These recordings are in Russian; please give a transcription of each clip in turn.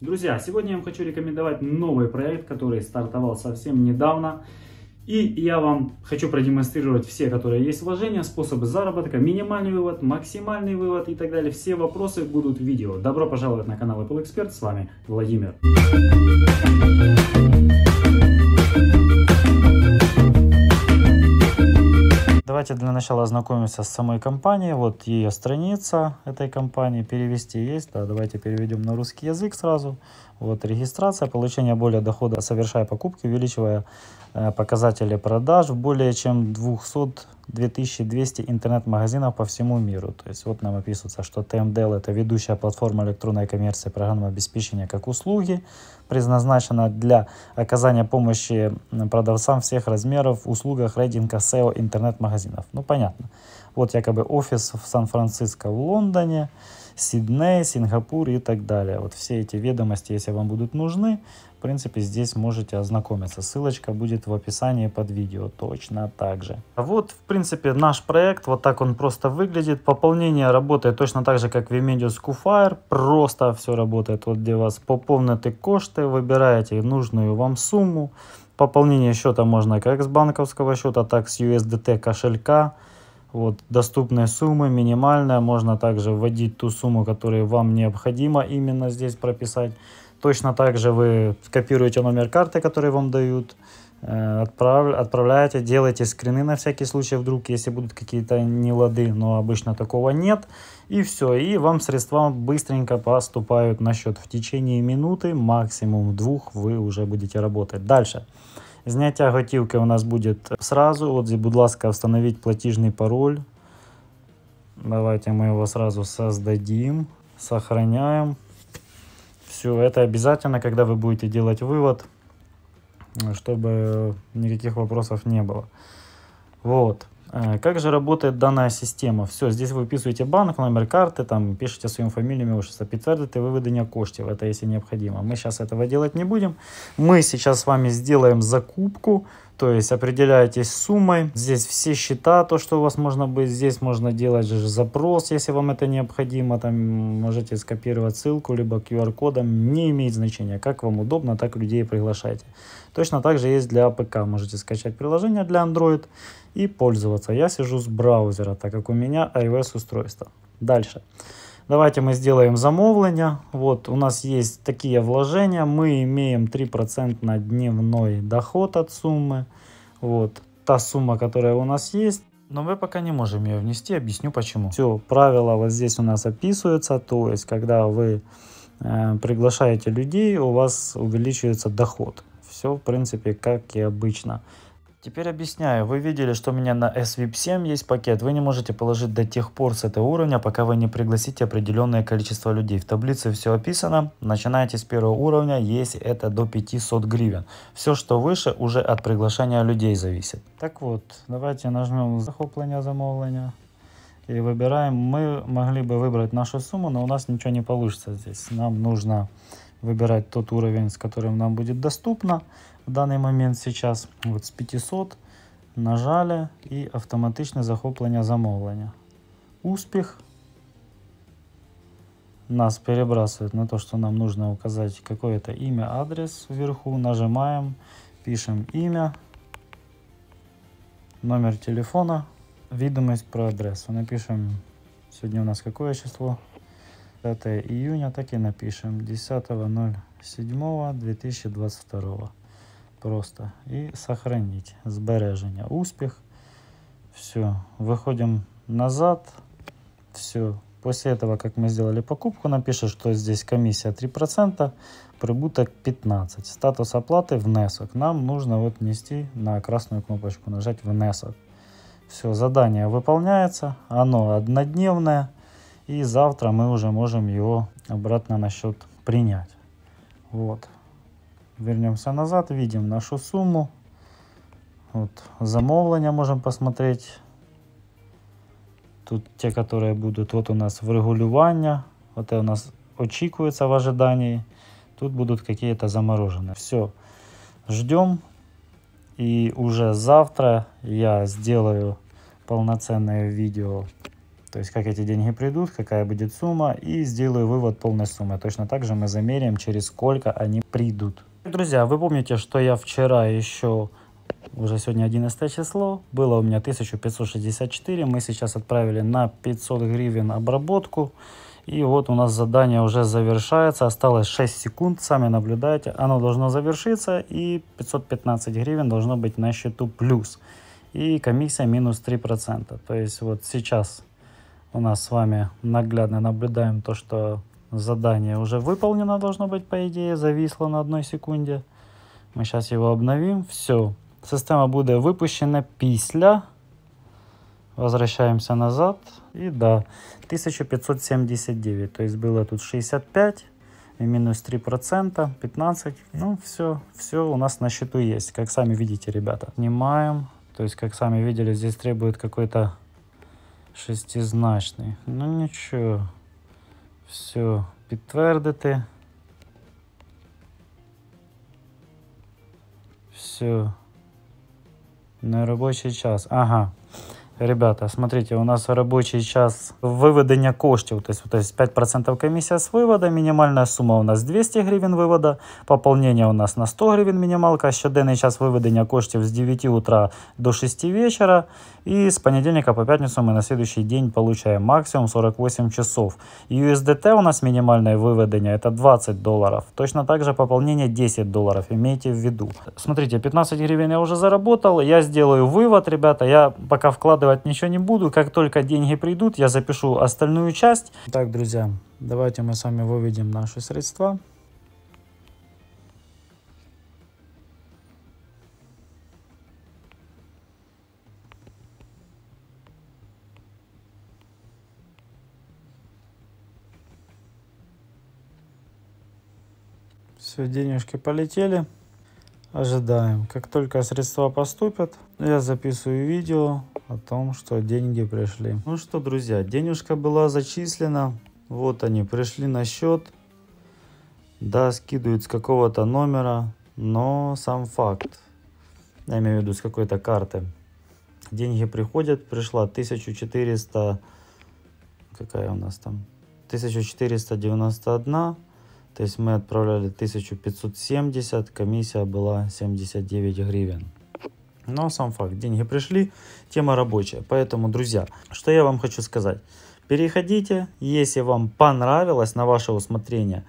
Друзья, сегодня я вам хочу рекомендовать новый проект, который стартовал совсем недавно. И я вам хочу продемонстрировать все, которые есть вложения, способы заработка, минимальный вывод, максимальный вывод и так далее. Все вопросы будут в видео. Добро пожаловать на канал Apple Expert. С вами Владимир. Давайте для начала ознакомимся с самой компанией. Вот ее страница этой компании. Перевести есть. Да, давайте переведем на русский язык сразу. Вот регистрация, получение более дохода, совершая покупки, увеличивая э, показатели продаж в более чем 200 2200 интернет-магазинов по всему миру. То есть вот нам описывается, что TMDL это ведущая платформа электронной коммерции программного обеспечения как услуги, предназначена для оказания помощи продавцам всех размеров в услугах рейдинга SEO интернет-магазинов. Ну понятно. Вот якобы офис в Сан-Франциско, в Лондоне, Сидней, Сингапур и так далее. Вот все эти ведомости, если вам будут нужны, в принципе, здесь можете ознакомиться. Ссылочка будет в описании под видео точно так же. А вот, в принципе, наш проект. Вот так он просто выглядит. Пополнение работает точно так же, как в Remedios Qfire. Просто все работает. Вот где вас пополните кошты, выбираете нужную вам сумму. Пополнение счета можно как с банковского счета, так с USDT кошелька. Вот, доступные суммы, минимальная. Можно также вводить ту сумму, которая вам необходимо именно здесь прописать. Точно так же вы копируете номер карты, который вам дают, э, отправ, отправляете, делаете скрины на всякий случай, вдруг, если будут какие-то нелады, но обычно такого нет. И все, и вам средства быстренько поступают на счет. В течение минуты, максимум двух, вы уже будете работать. Дальше. Зняття готівки у нас будет сразу. Вот будь ласка, установить платежный пароль. Давайте мы его сразу создадим, сохраняем. Все, это обязательно, когда вы будете делать вывод, чтобы никаких вопросов не было. Вот. Э, как же работает данная система? Все, здесь вы вписываете банк, номер карты, там пишите свою фамилию, ім'я, отчество, підтвердите виведення коштів, это если необходимо. Мы сейчас этого делать не будем. Мы сейчас с вами сделаем закупку, то есть определяетесь суммой. Здесь все счета, то, что у вас можно быть. Здесь можно делать же запрос, если вам это необходимо. Там можете скопировать ссылку, либо QR-кодом. Не имеет значения. Как вам удобно, так людей приглашайте. Точно так же есть для ПК. Можете скачать приложение для Android и пользоваться. Я сижу с браузера, так как у меня iOS устройство. Дальше. Давайте мы сделаем замовление. Вот у нас есть такие вложения. Мы имеем 3% на дневной доход от суммы. Вот та сумма, которая у нас есть. Но мы пока не можем ее внести, объясню почему. Все, правила вот здесь у нас описываются, то есть когда вы э, приглашаете людей, у вас увеличивается доход. Все, в принципе, как и обычно. Теперь объясняю. Вы видели, что у меня на SVIP 7 есть пакет. Вы не можете положить до тех пор с этого уровня, пока вы не пригласите определенное количество людей. В таблице все описано. Начинаете с первого уровня, если это до 500 гривен. Все, что выше, уже от приглашения людей зависит. Так вот, давайте нажмем захопление замовления. И выбираем. Мы могли бы выбрать нашу сумму, но у нас ничего не получится здесь. Нам нужно выбирать тот уровень, с которым нам будет доступно в данный момент сейчас. Вот с 500 нажали и автоматичне захоплення замовлення. Успех нас перебрасывает на то, что нам нужно указать какое-то имя, адрес вверху. Нажимаем, пишем имя, номер телефона, видимость про адресу. Напишем, сегодня у нас какое число? 5 июня, так и напишем. 10.07.2022 просто. И сохранить збереження успех. Все выходим назад. Все после этого как мы сделали покупку напишет что здесь комиссия 3% прибуток 15 статус оплаты внесок. Нам нужно вот внести на красную кнопочку нажать внесок все задание выполняется. Оно однодневное. И завтра мы уже можем его обратно на счет принять. Вот Вернемся назад, видим нашу сумму. Вот, замовлення можем посмотреть. Тут те, которые будут, вот у нас врегулювання. Вот у нас очікується в ожидании. Тут будут какие-то замороженные. Все, ждем. И уже завтра я сделаю полноценное видео То есть, как эти деньги придут, какая будет сумма, и сделаю вывод полной суммы. Точно так же мы замеряем, через сколько они придут. Друзья, вы помните, что я вчера еще, уже сегодня 11 число, было у меня 1564, мы сейчас отправили на 500 гривен обработку. И вот у нас задание уже завершается, осталось 6 секунд, сами наблюдаете, оно должно завершиться и 515 гривен должно быть на счету плюс. И комиссия минус 3%. То есть вот сейчас у нас с вами наглядно наблюдаем то, что задание уже выполнено должно быть по идее, зависло на одной секунде. Мы сейчас его обновим, все. Система будет выпущена після. Возвращаемся назад. И да, 1579. То есть было тут 65 и минус 3%, 15. Ну, все, все у нас на счету есть. Как сами видите, ребята. Снимаем. То есть, как сами видели, здесь требует какой-то шестизначный. Ну, ничего. Все, підтвердити. Все. Неробочий час. Ага. Ребята, смотрите, у нас рабочий час виведення коштів, есть, то есть 5% комиссия с вывода, минимальная сумма у нас 200 гривен вывода, пополнение у нас на 100 гривен минималка, щоденний час виведення коштів з 9 утра до 6 вечера, и с понедельника по пятницу мы на следующий день получаем максимум 48 часов. USDT у нас минимальное выведение это 20 долларов, точно так же пополнение 10 долларов, имейте в виду. Смотрите, 15 гривен я уже заработал, я сделаю вывод, ребята, я пока вкладываю вкладывать ничего не буду. Как только деньги придут, я запишу остальную часть. Так, друзья, давайте мы с вами выведем наши средства. Все, денежки полетели. Ожидаем. Как только средства поступят, я записываю видео о том, что деньги пришли. Ну что, друзья, денежка была зачислена. Вот они, пришли на счет. Да, скидывают с какого-то номера, но сам факт, я имею в виду с какой-то карты. Деньги приходят, пришла 1400, какая у нас там, 1491 то есть мы отправляли 1570, комиссия была 79 гривен. Но сам факт, деньги пришли, тема рабочая. Поэтому, друзья, что я вам хочу сказать. Переходите, если вам понравилось на ваше усмотрение,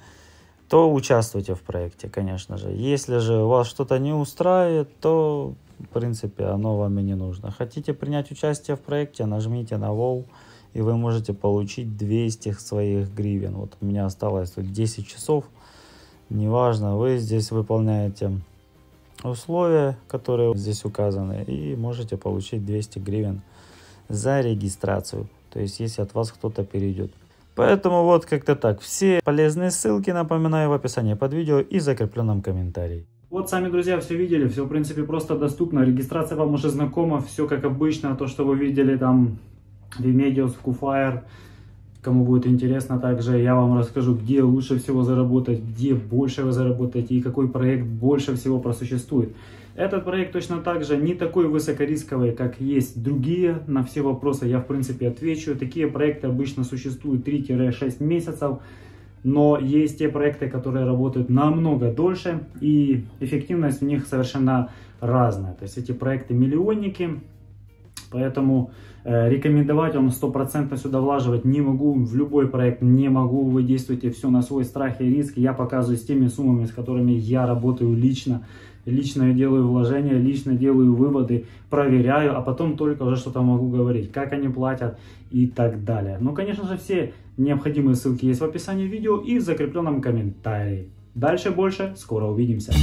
то участвуйте в проекте, конечно же. Если же вас что-то не устраивает, то, в принципе, оно вам и не нужно. Хотите принять участие в проекте, нажмите на WoW и вы можете получить 200 своих гривен. Вот у меня осталось тут 10 часов, неважно, вы здесь выполняете условия, которые здесь указаны, и можете получить 200 гривен за регистрацию, то есть если от вас кто-то перейдет. Поэтому вот как-то так. Все полезные ссылки, напоминаю, в описании под видео и закрепленном комментарии. Вот сами, друзья, все видели, все, в принципе, просто доступно. Регистрация вам уже знакома, все как обычно, то, что вы видели там Vimedios, Qfire. Кому будет интересно, также я вам расскажу, где лучше всего заработать, где больше вы заработаете и какой проект больше всего просуществует. Этот проект точно так же не такой высокорисковый, как есть другие. На все вопросы я в принципе отвечу. Такие проекты обычно существуют 3-6 месяцев. Но есть те проекты, которые работают намного дольше и эффективность в них совершенно разная. То есть эти проекты миллионники, Поэтому э, рекомендовать вам стопроцентно сюда влаживать не могу, в любой проект не могу, вы действуете все на свой страх и риск. Я показываю с теми суммами, с которыми я работаю лично. Лично я делаю вложения, лично делаю выводы, проверяю, а потом только уже что-то могу говорить, как они платят и так далее. Ну, конечно же, все необходимые ссылки есть в описании видео и в закрепленном комментарии. Дальше больше, скоро увидимся.